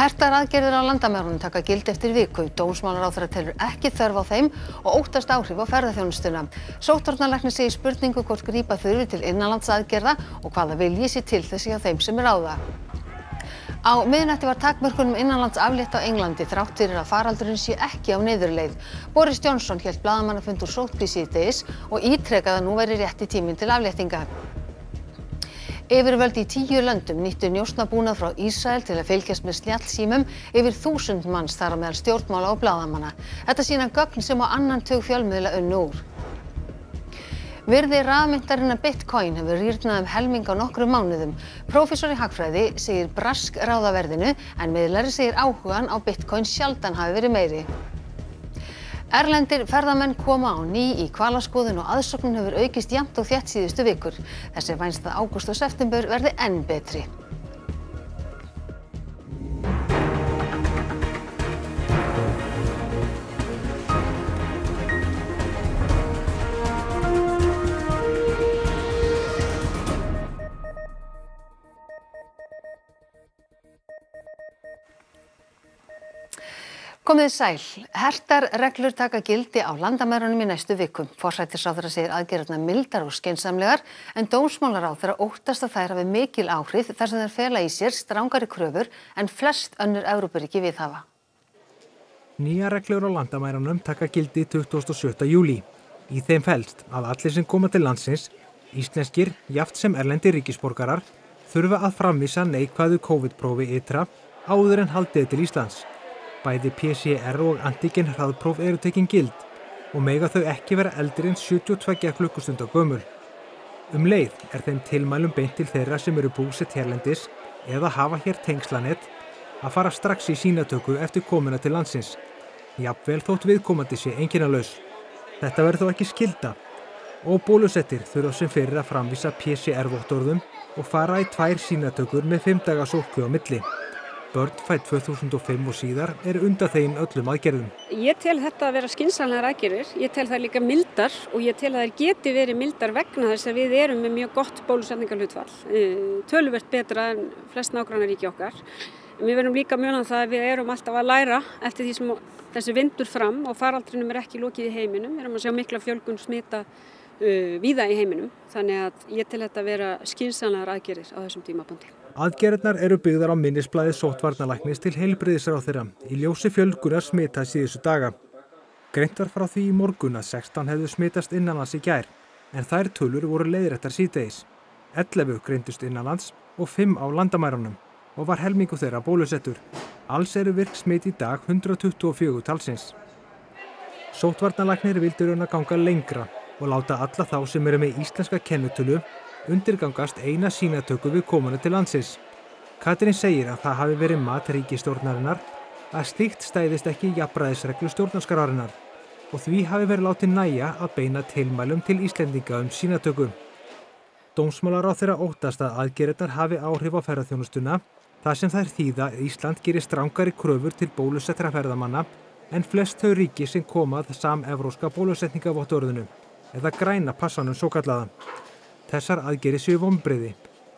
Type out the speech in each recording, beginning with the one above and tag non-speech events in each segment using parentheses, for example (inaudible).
Hertar aðgerðir á landamærunum taka gild eftir viku. Dómsmálaráðherra telur ekki þörf á þeim og óttast áhrif á ferðarþjónustuna. Sóttvarnalæknir segir spurningu hvort grípa þurfi til innanlandsaðgerða og hvaða vilji sé til þessi á þeim sem er á það. Á miðnætti var takmörkunum innanlands aflétt á Englandi þrátt fyrir að faraldurinn sé ekki á niðurleið. Boris Johnson hélt blaðamannafund úr sótkví síðdegis og ítrekað að nú væri rétti tíminn til afléttinga. Yfirvöld í tíu löndum nýttu njósnabúnað frá Ísrael til að fylgjast með snjallsímum yfir þúsund manns þar meðal stjórnmála og blaðamanna. Þetta sína gögn sem á annan tug fjölmiðla unnu úr. Virði rafmyntarinnar bitcoin hefur rýrnað um helming á nokkrum mánuðum. Prófessor í hagfræði segir brask ráðaverðinu en miðlari segir áhugan á bitcoin sjaldan hafi verið meiri. Erlendir ferðamenn koma á ný í hvalaskoðun og aðsóknin hefur aukist jafnt og þétt síðustu vikur. Þessi vænst að ágúst og september verði enn betri. Komið sæl. Hertar reglur taka gildi á landamærunum í næstu viku. Forsættisráðara segir aðgerðarna mildar og skeinsamlegar en dómsmálaráðara óttast að þær hafi mikil áhrif þar sem þær fela í sér strángari kröfur en flest önnur Európaríki viðhafa. Nýja reglur á landamærunum taka gildi 27. júli. Í þeim fælst að allir sem koma til landsins, íslenskir, jaft sem erlendi ríkisborgarar, þurfa að framvisa neikvæðu COVID-prófi ytra áður en haldið til Íslands. Bæði PCR og antigen hraðpróf eru tekin gild og mega þau ekki vera eldri en 72 klukkustund á gömul. Um leið er þeim tilmælum beint til þeirra sem eru búsett hérlendis eða hafa hér tengslanett að fara strax í sínatöku eftir komuna til landsins. Jafnvel þótt viðkomandi sé enginalaus. Þetta verður þó ekki skilda og bólusettir þurfa sem fyrir að framvisa PCR-vottorðum og fara í tvær sínatökur með 5 daga sókku á milli. Börn fætt 2005 og síðar er undan þeim öllum aðgerðum. Ég tel þetta að vera skinsanlegar aðgerðir, ég tel það líka mildar og ég tel að það geti verið mildar vegna þess að við erum með mjög gott bólusetningarhlutfall. Töluvert betra en flest nágrannar ríki okkar. Við verðum líka mjög að það að við erum alltaf að læra eftir því sem þessi vindur fram og faraldrinum er ekki lokið í heiminum. Við erum að sjá mikla fjölgun smita uh, víða í heiminum. Þannig að ég tel þetta að vera skinsanlegar aðgerðir á þessum tímapunkti. Aðgerðnar eru byggðar á minnisblæði sóttvarnalæknis til heilbriðisar á þeirra í ljósi fjölgunar smita síðustu daga. Greint var frá því í morgun að 16 hefðu smitast innanlands í gær en þær tölur voru leiðrættar síðdeis. 11 greintust innanlands og 5 á landamærunum og var helmingu þeirra bólusettur. Alls eru virk smit í dag 124 talsins. Sóttvarnalæknir vildi raun að ganga lengra og láta alla þá sem eru með íslenska kennutölu undirgangast eina sínatöku við komuna til landsins. Katrin segir að það hafi verið mat ríkistjórnarinnar að slíkt stæðist ekki jafnbræðisreglu stjórnarskararinnar og því hafi verið látið næja að beina tilmælum til Íslendinga um sínatöku. Dómsmálar á þeirra óttast að aðgerðnar hafi áhrif á ferðarþjónustuna þar sem þær þýða að Ísland gerir strángari kröfur til bólusettra ferðamanna en flest þau ríki sem komað sam-evróska bólusetningavottorðinu eða græna passanum svo kallaða. Þessar aðgerið séu vombriði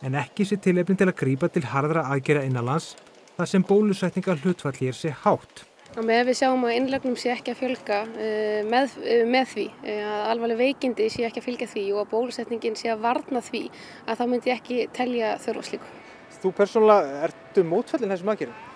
en ekki sé tilefnin til að grípa til harðra aðgerða innanlands þar sem bólusetningar hlutfallir sé hátt. Og með við sjáum að innlögnum sé ekki að fjölga uh, með, uh, með því að alvarleg veikindi sé ekki að fylgja því og að bólusetningin sé að varna því að þá myndi ekki telja þörfa slíku. Þú persónulega ertu mótfællin þessum aðgerðum?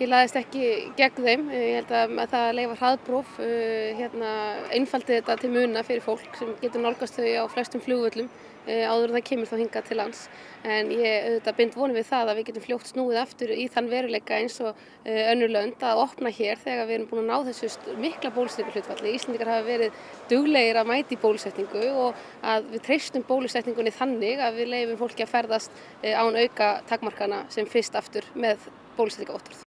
Ég laðist ekki gegn þeim. Ég held að, að það leifa hraðbróf uh, hérna, einfaldi þetta til muna fyrir fólk sem getur nálgast þau á flestum flugvöllum áður en það kemur þá hingað til lands. En ég auðvitað bind vonið við það að við getum fljótt snúið aftur í þann veruleika eins og önnur lönd að opna hér þegar við erum búin að ná þessu mikla bólusetningarhlutfalli. Íslendingar hafa verið duglegir að mæti bólusetningu og að við treystum bólusetningunni þannig að við leifum fólki að ferðast án auka takmarkana sem fyrst aftur með bólusetningavottorð.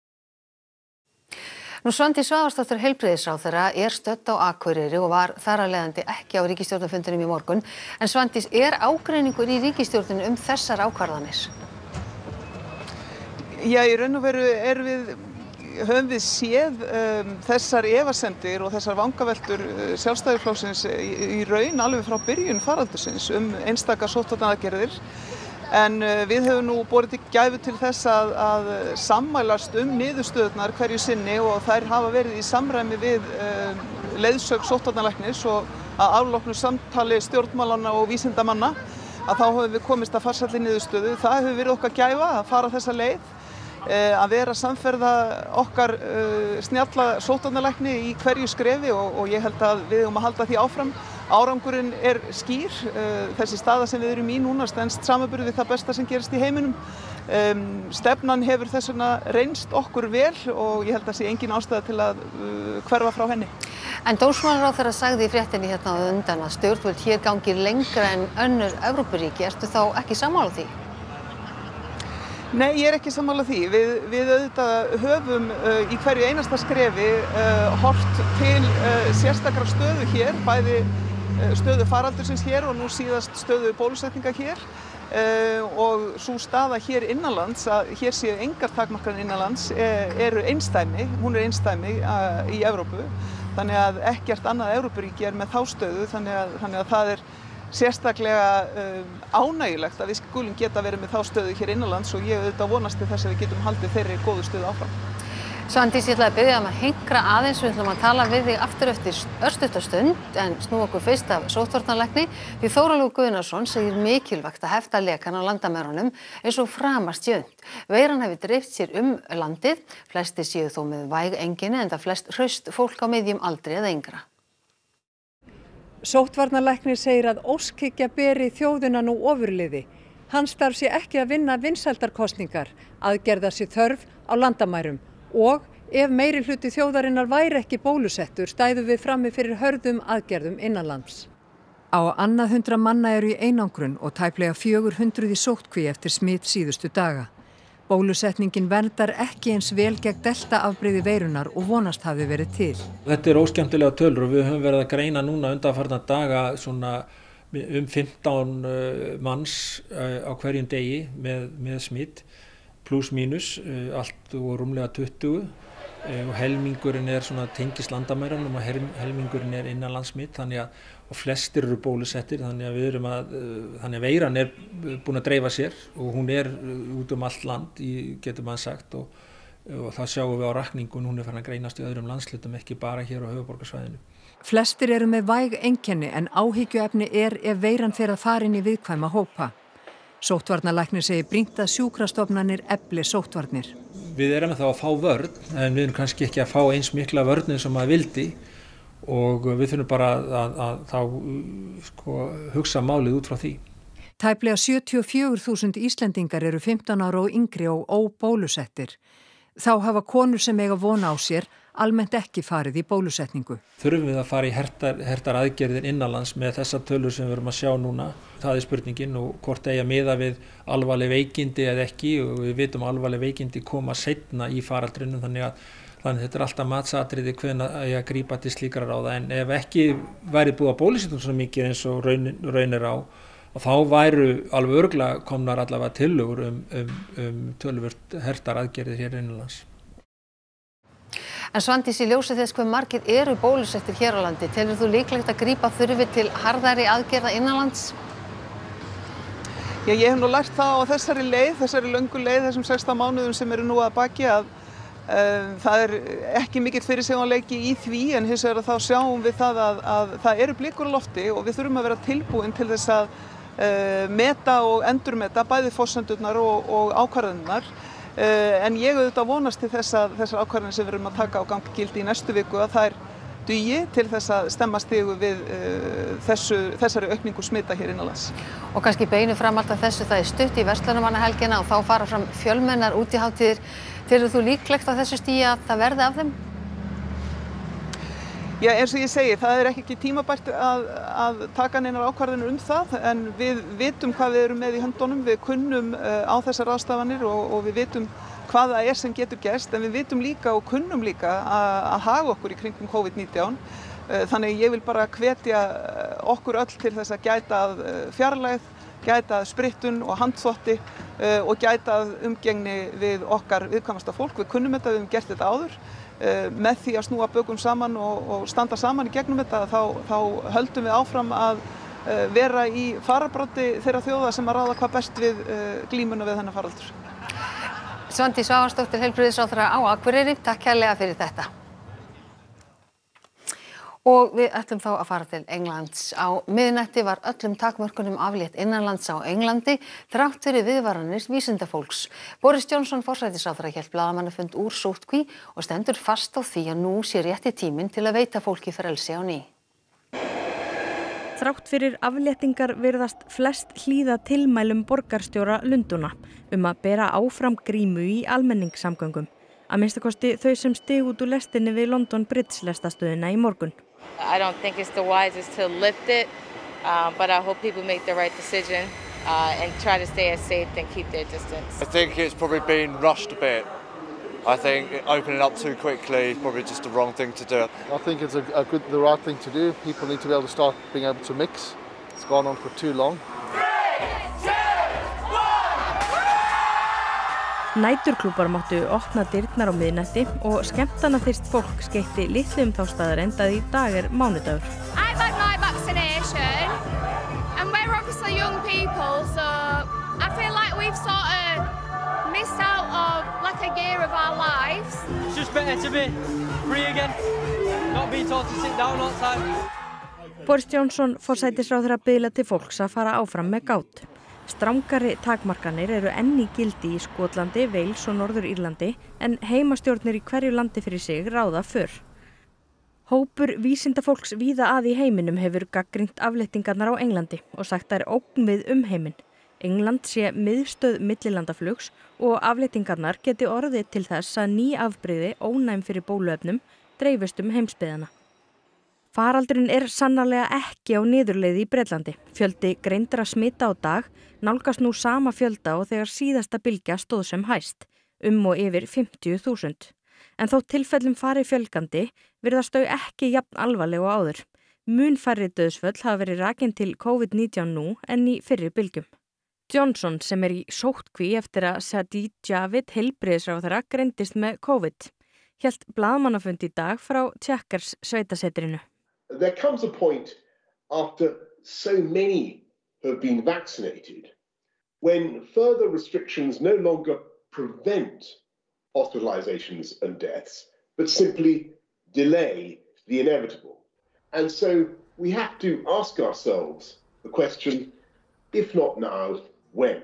Nú Svandi Svavarsdóttir heilbriðisráþara er stödd á Akureyri og var þar að leiðandi ekki á ríkistjórnarfundunum í morgun. En Svandís, er ágreiningur í ríkistjórninu um þessar ákvarðanir? Já, í raun og veru er við, höfum við séð um, þessar evasendir og þessar vangaveltur uh, sjálfstæðurflóksins í, í raun alveg frá byrjun faraldusins um einstakar sóttvarnaraðgerðir. En við höfum nú borðið gæfu til þess að, að sammælast um niðurstöðunar hverju sinni og þær hafa verið í samræmi við um, leiðsög sóttvarnalæknis og að afloknu samtali stjórnmálana og vísindamanna að þá höfum við komist að farsalli niðurstöðu. Það hefur verið okkar gæfa að fara þessa leið Eh, að vera samferða okkar uh, snjalla sótarnalækni í hverju skrefi og, og ég held að við höfum að halda því áfram. Árangurinn er skýr, uh, þessi staða sem við erum í núna stendst samaburði það besta sem gerist í heiminum. Um, stefnan hefur þess vegna reynst okkur vel og ég held að það sé engin ástæða til að uh, hverfa frá henni. En dómsmálaráð þeirra sagði í fréttinni hérna á undan að stjórnvöld hér gangir lengra en önnur Evrópuríki. Ertu þá ekki samála því? Nei, ég er ekki sammála því. Við, við auðvitað höfum uh, í hverju einasta skrefi uh, hort til uh, sérstakra stöðu hér, bæði stöðu faraldursins hér og nú síðast stöðu bólusetninga hér uh, og svo staða hér innanlands, að hér séu engar takmarkan innanlands, uh, eru einstæmi, hún er einstæmi í Evrópu, þannig að ekkert annað Evrópuríki er með þá stöðu, þannig að, þannig að það er sérstaklega ánægilegt að við skulum geta verið með þá stöðu hér innanlands og ég auðvitað vonast til þess að við getum haldið þeirri góðu stöðu áfram. Svandís, ég ætlaði að byggja um að hengra aðeins, við ætlum að tala við þig aftur eftir örstutastund en snú okkur fyrst af sótvartanleikni því Þóraldur Guðnarsson segir mikilvægt að hefta lekan á landamærunum eins og framast jönd. Veiran hefur dreift sér um landið, flesti séu þó með væg enginni en það flest hraust fólk á miðjum aldrei eða yngra. Sóttvarnalæknir segir að óskikja beri þjóðuna nú ofurliði. Hans starf sé ekki að vinna vinsældarkostningar, aðgerða sér þörf á landamærum og ef meiri hluti þjóðarinnar væri ekki bólusettur stæðu við frammi fyrir hörðum aðgerðum innanlands. Á annað hundra manna eru í einangrun og tæplega fjögur hundruð í sóttkví eftir smitt síðustu daga. Bólusetningin verndar ekki eins vel gegn delta afbreyði veirunar og vonast hafi verið til. Þetta er óskemmtilega tölur og við höfum verið að greina núna undanfarnar daga um 15 uh, manns uh, á hverjum degi með, með smitt pluss mínus, uh, allt og rúmlega 20 og helmingurinn er tengis landamæranum og helmingurinn er innanlandsmitt og flestir eru bólusettir þannig að að eh, þannig að veiran er búin að dreifa sér og hún er eh, út um allt land getur maður sagt og, og það sjáum við á rakningun, hún er fann að greinast í öðrum landslutum ekki bara hér á höfuborgarsvæðinu. Flestir eru með væg enkenni en áhyggjuefni er ef veiran fer að fara inn í viðkvæma hópa. Sóttvarnalæknir segir brínt að sjúkrastofnanir ebli sóttvarnir. Við erum þá að fá vörn en við erum kannski ekki að fá eins mikla vörnum sem maður vildi og við þurfum bara að, að, að sko, hugsa málið út frá því. Tæplega 74.000 Íslendingar eru 15 ára og yngri og óbólusettir. Þá hafa konur sem eiga vona á sér almennt ekki farið í bólusetningu. Þurfum við að fara í hertar, hertar aðgerðin innanlands með þessa tölur sem við erum að sjá núna. Það er spurningin og hvort eiga miða við alvarleg veikindi eða ekki og við vitum alvarleg veikindi koma setna í faraldrinu þannig að Þannig að þetta er alltaf matsatriði hvernig að ég að grípa til slíkara ráða en ef ekki væri búið að bólusettum svona mikið eins og raun, raunir á þá væru alveg örgla komnar allavega tilugur um, um, um tölvört hertar aðgerðir hér innanlands. En Svandís í ljósi þess hvað margir eru bólusettir hér á landi, telur þú líklegt að grípa þurfi til harðari aðgerða innanlands? Já, ég hef nú lært það á þessari leið, þessari löngu leið, þessum 16 mánuðum sem eru nú að baki að Ehm, það er ekki mikill fyrirsjónleiki í því en hins vegar þá sjáum við það að, að það eru blikur á lofti og við þurfum að vera tilbúin til þess að uh, meta og endurmeta bæði fórsendurnar og, og ákvarðaninnar uh, en ég auðvitað vonast til þess að þessar ákvarðanir sem við erum að taka á gangi gildi í næstu viku að það er dugi til þess að stemma stígu við uh, þessu, þessari aukningu smita hér innanlands. Og kannski beinu fram alltaf þessu það er stutt í Vestlunumannahelgina og þá fara fram fjölmennar út í hátíðir Telur þú líklegt á þessu stíi að það verði af þeim? Já, eins og ég segi, það er ekki tímabært að, að taka neinar ákvarðinu um það en við vitum hvað við erum með í höndunum, við kunnum uh, á þessar ástafanir og, og við vitum hvað það er sem getur gerst en við vitum líka og kunnum líka að, að hafa okkur í kringum COVID-19 uh, þannig ég vil bara hvetja okkur öll til þess að gæta að fjarlæð gætað sprittun og handþotti og gætað umgengni við okkar viðkvæmasta fólk. Við kunnum þetta, við hefum gert þetta áður. Uh, með því að snúa bökum saman og, og standa saman í gegnum þetta þá, þá höldum við áfram að, uh, vera í farabróti þeirra þjóða sem að ráða hvað best við uh, glímuna við þennan faraldur. Svandi Sváhansdóttir, helbriðisráþara á Akureyri, takk kærlega fyrir þetta. Og við ætlum þá að fara til Englands. Á miðnætti var öllum takmörkunum aflétt innanlands á Englandi þrátt fyrir viðvaranir vísindafólks. Boris Johnson forsætisáþra hjælt blaðamannafund úr sótkví og stendur fast á því að nú sé rétti tíminn til að veita fólki frelsi á ný. Þrátt fyrir afléttingar virðast flest hlýða tilmælum borgarstjóra Lunduna um að bera áfram grímu í almenningssamgöngum. Að minnstakosti þau sem steg út úr lestinni við London Bridge lestastöðina í morgun. I don't think it's the wisest to lift it, um, but I hope people make the right decision uh, and try to stay as safe and keep their distance. I think it's probably been rushed a bit. I think opening up too quickly is probably just the wrong thing to do. I think it's a, a good, the right thing to do. People need to be able to start being able to mix. It's gone on for too long. Næturklúpar máttu opna dyrnar á miðnætti og skemmtana fyrst fólk skeitti litlu um þá staðarend að í dag er mánudagur. I've had my vaccination and we're obviously young people so I feel like we've sort of missed out of like a year of our lives. It's just better to be free again, not being told to sit down all the time. Boris Johnson fórsætisráður að byggla til fólks að fara áfram með gátt. Strángari takmarkanir eru enn í gildi í Skotlandi, Wales og Norður Írlandi en heimastjórnir í hverju landi fyrir sig ráða fyrr. Hópur vísindafólks víða að í heiminum hefur gaggringt aflettingarnar á Englandi og sagt er ógn við um heiminn. England sé miðstöð millilandaflugs og aflettingarnar geti orðið til þess að ný afbreyði ónæm fyrir bóluefnum dreifist um heimsbyðana. Faraldurinn er sannarlega ekki á niðurleiði í Breitlandi. Fjöldi greindra smita á dag nálgast nú sama fjölda og þegar síðasta bylgja stóð sem hæst, um og yfir 50.000. En þó tilfellum fari fjölgandi virðast þau ekki jafn alvarleg og áður. Mun færri döðsföll hafa verið rakin til COVID-19 nú en í fyrri bylgjum. Johnson sem er í sóttkví eftir að Sadie Javid heilbriðisráþara greindist með COVID. Hjælt blaðmannafund í dag frá Tjakkars sveitasetrinu. There comes a point after so many have been vaccinated when further restrictions no longer prevent hospitalizations and deaths, but simply delay the inevitable. And so we have to ask ourselves the question if not now, when?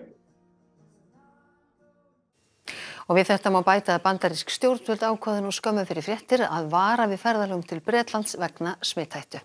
Og við þetta má bæta að bandarísk stjórnvöld ákvaðin og skömmu fyrir fréttir að vara við ferðalögum til Bretlands vegna smittættu.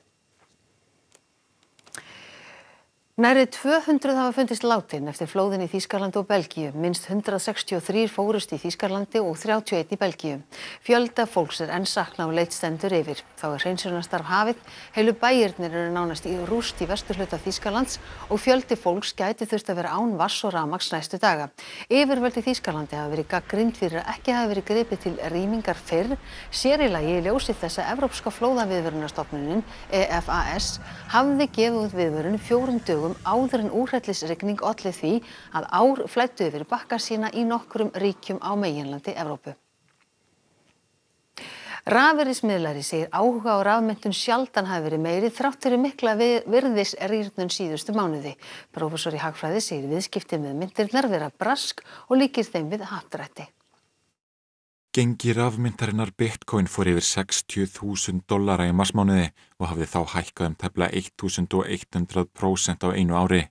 Nærið 200 hafa fundist látin eftir flóðin í Þýskarlandi og Belgíu. Minst 163 fórust í Þýskarlandi og 31 í Belgíu. Fjölda fólks er enn sakna og leitstendur yfir. Þá er hreinsunastarf hafið. Heilu bæirnir eru nánast í rúst í vesturhluta Þýskarlands og fjöldi fólks gæti þurft að vera án vass og ramags næstu daga. Yfirvöldi Þýskarlandi hafa verið gaggrind fyrir að ekki hafa verið gripið til rýmingar fyrr. Sér í lagi ljósið þess að Evrópska flóðaviðvörunarstofnunin EFAS hafði gefið viðvörun dögum áður en úrhellisrigning olli því að ár flættu yfir bakka sína í nokkrum ríkjum á meginlandi Evrópu. Rafverðismiðlari segir áhuga á rafmyndun sjaldan hafi verið meiri þrátt fyrir mikla virðisrýrnun síðustu mánuði. Professor í Hagfræði segir viðskipti með myndirnar vera brask og líkir þeim við hattrætti. Gengi rafmyndarinnar Bitcoin fór yfir 60.000 dollara í marsmánuði og hafði þá hækkað um tefla 1.100% á einu ári.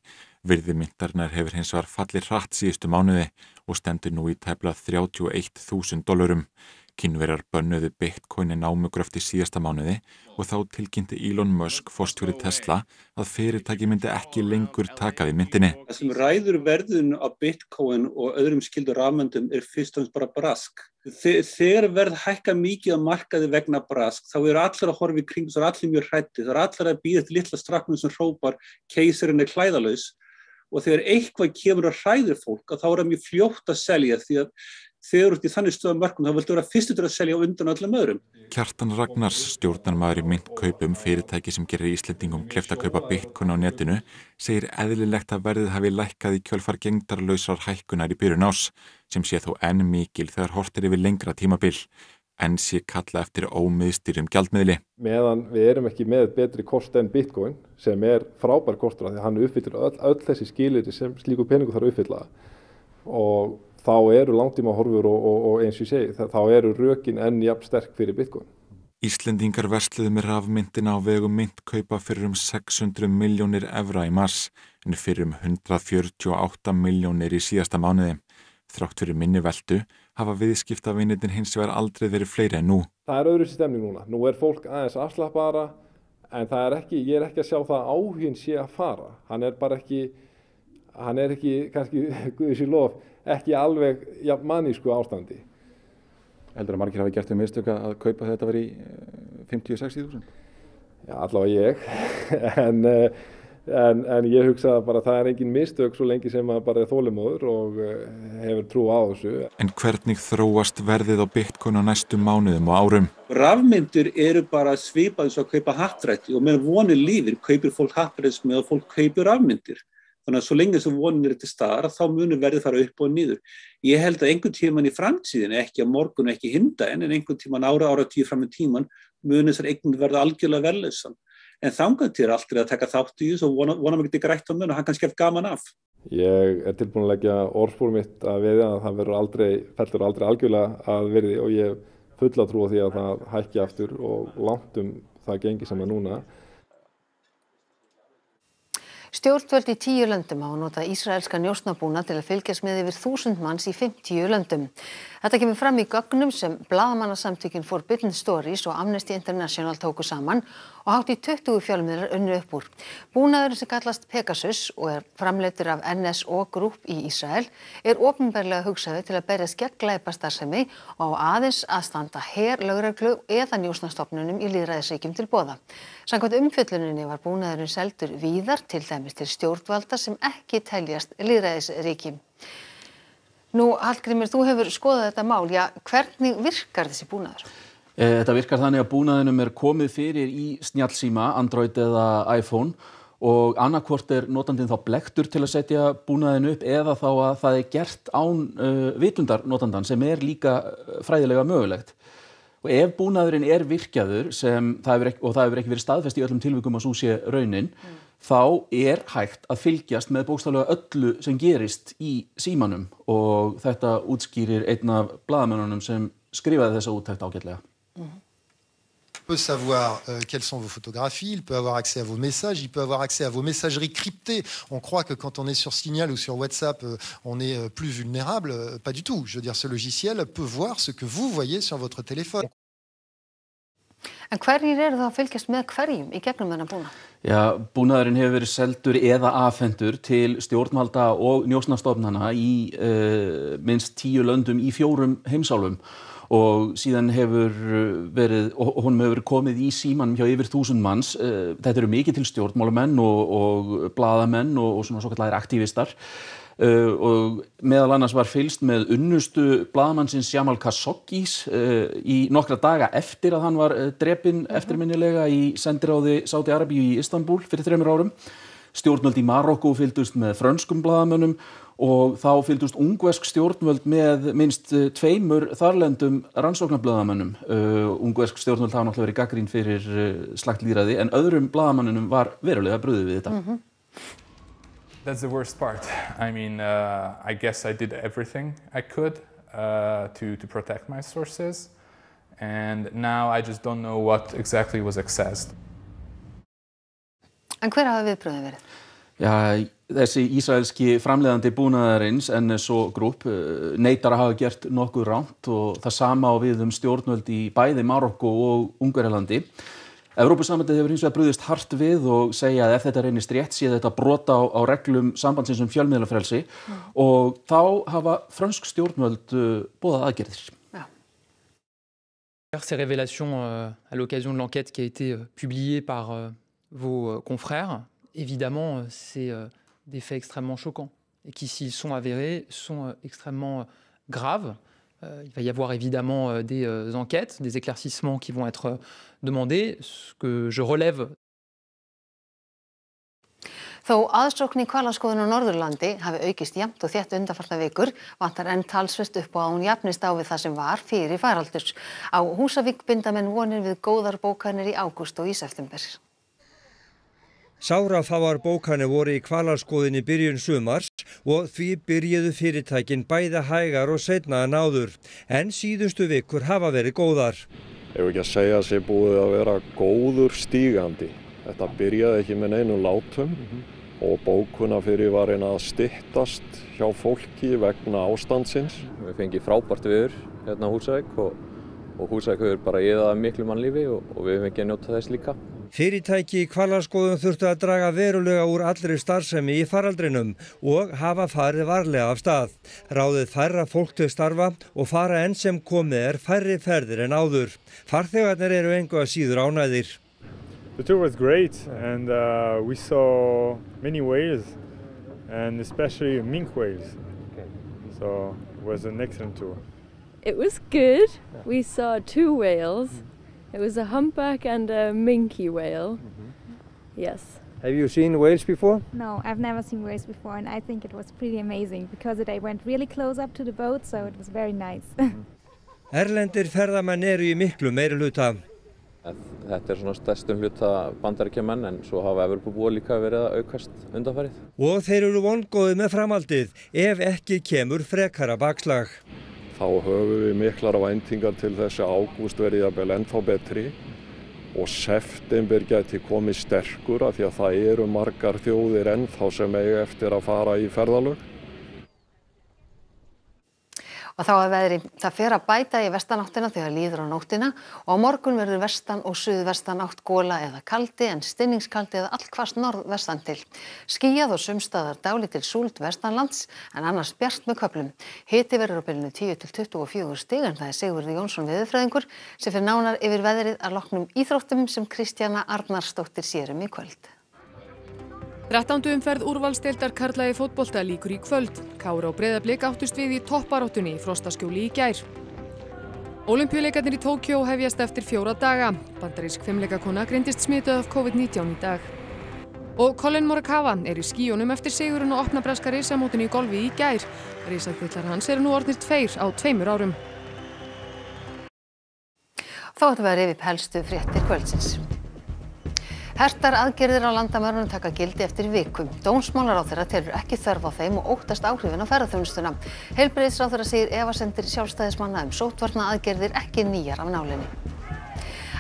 Virði myndarinnar hefur hins vegar fallið hratt síðustu mánuði og stendur nú í tefla 31.000 dólarum. Kínverjar bönnuðu bitcoinin námugröft í síðasta mánuði og þá tilkynnti Elon Musk fórstjóri Tesla að fyrirtæki myndi ekki lengur taka við myndinni. Það sem ræður verðun á bitcoin og öðrum skildur rafmöndum er fyrst og fremst bara brask. Þegar verð hækka mikið á markaði vegna brask þá eru allir að horfa í kring, þá eru allir mjög hrætti, þá eru allir að býða til litla straknum sem hrópar keisarinn er klæðalaus og þegar eitthvað kemur að hræður fólk þá er það mjög fljótt að selja því að þegar út í þannig stöðum verkum þá viltu vera fyrstu til að selja á undan öllum öðrum. Kjartan Ragnars, stjórnarmæður í myndkaupum fyrirtæki sem gerir Íslendingum kleft að kaupa bitcoin á netinu, segir eðlilegt að verðið hafi lækkað í kjölfar gengdarlausar hækkunar í byrjun ás, sem sé þó enn mikil þegar hortir yfir lengra tímabil. en sé kalla eftir ómiðstýrum gjaldmiðli. Meðan við erum ekki með betri kost en bitcoin sem er frábær kostur af því að hann uppfyllir öll, öll þessi skilir sem slíku peningu þarf að uppfylla og þá eru langtíma horfur og, og, og eins og ég segi þá eru rökin enn jafn sterk fyrir bitcoin. Íslendingar versluðu með rafmyndina á vegum myndkaupa fyrir um 600 miljónir evra í mars en fyrir um 148 miljónir í síðasta mánuði. Þrátt fyrir minni veldu hafa viðskiptavinnitin hins vegar aldrei verið fleiri en nú. Það er öðru stemning núna. Nú er fólk aðeins afslappara en það er ekki, ég er ekki að sjá það áhugin sé að fara. Hann er bara ekki, hann er ekki, kannski, (laughs) guðis í lof, ekki alveg ja, mannísku ástandi. Heldur að margir hafi gert um mistöka að kaupa þetta verið í 50-60 þúsund? Já, allavega ég, (laughs) en, en, en ég hugsa bara að það er engin mistök svo lengi sem að bara er þólumóður og hefur trú á þessu. En hvernig þróast verðið á Bitcoin á næstu mánuðum og árum? Rafmyndir eru bara svipað eins og að kaupa hattrætti og með vonið lífir kaupir fólk hattrættis með að fólk kaupir rafmyndir. Þannig að svo lengi sem vonin er til staðar þá munur verði fara upp og niður. Ég held að einhvern tíman í framtíðin, ekki að morgun ekki hinda en einhvern tíman ára ára tíu fram í tíman munur þessar eignin verða algjörlega verðlausan. En þangað til er að taka þátt í þessu og vona, vona mig ekki grætt á mun og hann kannski eftir gaman af. Ég er tilbúin að leggja orðspúr mitt að við að það verður aldrei, fellur aldrei algjörlega að verði og ég fulla trú á því að það hækki aftur og langt um það gengi sem er núna. Stjórnvöld í tíu löndum hafa notað ísraelska njósnabúna til að fylgjast með yfir þúsund manns í 50 löndum. Þetta kemur fram í gögnum sem blaðamannasamtökin Forbidden Stories og Amnesty International tóku saman og hátt í 20 fjölmiðlar unnu upp úr. Búnaðurinn sem kallast Pegasus og er framleitur af NSO Group í Ísrael er ofnbærlega hugsaði til að berjast gegn glæpastarsemi og á aðeins að standa her, lögreglu eða njósnastofnunum í líðræðisríkjum til bóða. Samkvæmt umfjölluninni var búnaðurinn seldur víðar til dæmis til stjórnvalda sem ekki teljast líðræðisríkjum. Nú, Hallgrímur, þú hefur skoðað þetta mál. Já, hvernig virkar þessi búnaður? Þetta virkar þannig að búnaðinum er komið fyrir í snjálfsíma, Android eða iPhone og annarkvort er notandinn þá blektur til að setja búnaðin upp eða þá að það er gert án uh, vitundar notandan sem er líka fræðilega mögulegt. Og ef búnaðurinn er virkjaður sem, það ekki, og það hefur ekki verið staðfest í öllum tilvíkum að svo sé raunin, mm. Er. Il peut savoir euh, quelles sont vos photographies, il peut avoir accès à vos messages, il peut avoir accès à vos messageries cryptées. On croit que quand on est sur Signal ou sur WhatsApp, euh, on est euh, plus vulnérable. Pas du tout. Je veux dire, ce logiciel peut voir ce que vous voyez sur votre téléphone. En hverjir eru það að fylgjast með hverjum í gegnum þennan búnað? Já, búnaðurinn hefur verið seldur eða afhendur til stjórnvalda og njósnastofnana í uh, minnst tíu löndum í fjórum heimsálfum og síðan hefur verið, og honum hefur komið í símanum hjá yfir þúsund manns. Þetta eru mikið til stjórnmálamenn og, og bladamenn og, og svona svo kallar aktivistar. Uh, og meðal annars var fylst með unnustu bladamannsins Jamal Khashoggis uh, í nokkra daga eftir að hann var uh, drepinn eftirminnilega í sendiráði Sáti Arabíu í Istanbul fyrir þreymur árum. Stjórnvöld í Marokko fylgdust með frönskum bladamönnum og þá fylgdust ungvesk stjórnvöld með minnst tveimur þarlendum rannsóknarbladamönnum. Ungvesk stjórnvöld hafa náttúrulega verið gaggrín fyrir slagt líðræði en öðrum bladamönnum var verulega bröðið við þetta. Mm -hmm. That's the worst part. I mean, uh, I guess I did everything I could uh, to, to protect my sources, and now I just don't know what exactly was accessed. En hver hafa viðbröðin verið? Já, þessi ísraelski framleiðandi búnaðarins NSO Group neytar að hafa gert nokkuð ránt og það sama á við um stjórnvöld í bæði Marokko og Ungverjalandi. Evrópusamöndið hefur hins vegar brúðist hart við og segja að ef þetta reynist rétt sé þetta brota á, á reglum sambandsins um fjölmiðlafrelsi mm. og þá hafa fransk stjórnvöld uh, bóðað aðgerðir. Ja. Ces révélations euh, à l'occasion de l'enquête qui a été euh, publiée par euh, vos confrères, évidemment, c'est des faits extrêmement choquants et qui, s'ils sont avérés, sont extrêmement graves. Il va y avoir évidemment des enquêtes, des éclaircissements qui vont être demandés. Ce que je relève Þó aðsókn í hvalaskoðun á Norðurlandi hafi aukist jafnt og þétt undanfarnar vikur vantar enn talsvert upp á að hún jafnist á við það sem var fyrir faraldurs. Á Húsavík binda menn vonir við góðar bókanir í ágúst og í september. Sárafáar bókanir voru í kvalarskoðin í byrjun sumars og því byrjuðu fyrirtækin bæða hægar og setna en áður. En síðustu vikur hafa verið góðar. Ef ekki að segja að sé búið að vera góður stígandi. Þetta byrjaði ekki með neinu látum og bókuna fyrir var eina að styttast hjá fólki vegna ástandsins. Við fengið frábært viður hérna á Húsæk og, og Húsæk hefur bara íðað miklu mannlífi og, og við hefum ekki að njóta þess líka. Fyrirtæki í kvalarskoðun þurftu að draga verulega úr allri starfsemi í faraldrinum og hafa farið varlega af stað. Ráðið færra fólk til starfa og fara enn sem komið er færri ferðir en áður. Farþegarnir eru engu að síður ánæðir. The tour was great and uh, we saw many whales and especially mink whales. So it was an excellent tour. It was good. Yeah. We saw two whales. Mm. It was a humpback and a minke whale. Mm -hmm. Yes. Have you seen whales before? No, I've never seen whales before and I think it was pretty amazing because they went really close up to the boat so it was very nice. Erlendir ferðamenn eru í miklu meiri hluta. Þetta er svona stærstum hluta bandaríkjaman en svo hafa Evropabúa líka verið að aukast undanfarið. Og þeir eru vongóðið með framaldið ef ekki kemur frekara bakslag. Þá höfum við miklar væntingar til þessi ágúst verið að vel ennþá betri og september geti komið sterkur af því að það eru margar þjóðir ennþá sem eiga eftir að fara í ferðalög. Og þá að veðri, það fer að bæta í vestanáttina þegar líður á nóttina og á morgun verður vestan og suðvestan átt góla eða kaldi en stinningskaldi eða allkvast norðvestan til. Skíjað og sumstaðar dálítil súld vestanlands en annars bjart með köplum. Hiti verður á bylunu 10 til 24 stig en það er Sigurði Jónsson viðfræðingur sem fyrir nánar yfir veðrið að loknum íþróttum sem Kristjana Arnarsdóttir sérum í kvöld. 13. umferð úrvalstildar Karla í fótbolta líkur í kvöld. Kára og Breiðablík áttust við í topparóttunni í frostaskjóli í gær. Ólimpíuleikarnir í Tókjó hefjast eftir fjóra daga. Bandarísk fimmleikakona greindist smituð af COVID-19 í dag. Og Colin Morikawa er í skíunum eftir sigurinn og opna breska reysamótin í golfi í gær. Reysakvillar hans eru nú orðnir tveir á tveimur árum. Þá ættum við að reyfi pelstu fréttir kvöldsins. Hertar aðgerðir á landamærunum taka gildi eftir vikum. Dómsmálaráþurra telur ekki þörf á þeim og óttast áhrifin á ferðarþjónustuna. Heilbreyðisráþurra segir efasendir sjálfstæðismanna um sótvarna aðgerðir ekki nýjar af nálinni.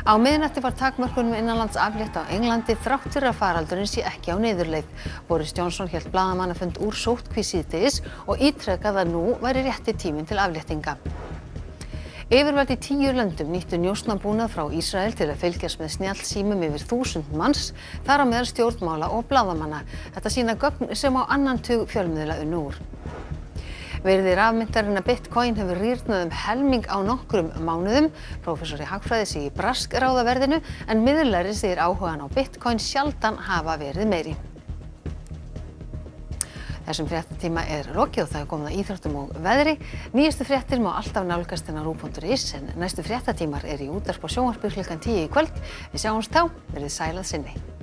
Á miðnætti var takmörkunum innanlands aflétt á Englandi þrátt fyrir að faraldurinn sé ekki á niðurleið. Boris Johnson held blaðamannafund úr sótkví síðdegis og ítrekað að nú væri rétti tíminn til afléttinga. Yfirvöld í tíu löndum nýttu njósnabúnað frá Ísrael til að fylgjast með snjallsímum yfir þúsund manns, þar á meðal stjórnmála og blaðamanna. Þetta sína gögn sem á annan tug fjölmiðla unn úr. Verðið rafmyndarinnar Bitcoin hefur rýrnað um helming á nokkrum mánuðum. Professor í Hagfræði í brask ráðaverðinu en miðlæri segir áhugan á Bitcoin sjaldan hafa verið meiri. Þessum fréttatíma er lokið og það er komið að íþróttum og veðri. Nýjastu fréttir má alltaf nálgast en á rú.is en næstu fréttatímar er í útarp og sjónvarpur klukkan 10 í kvöld. Við sjáumst þá, verið sælað sinni.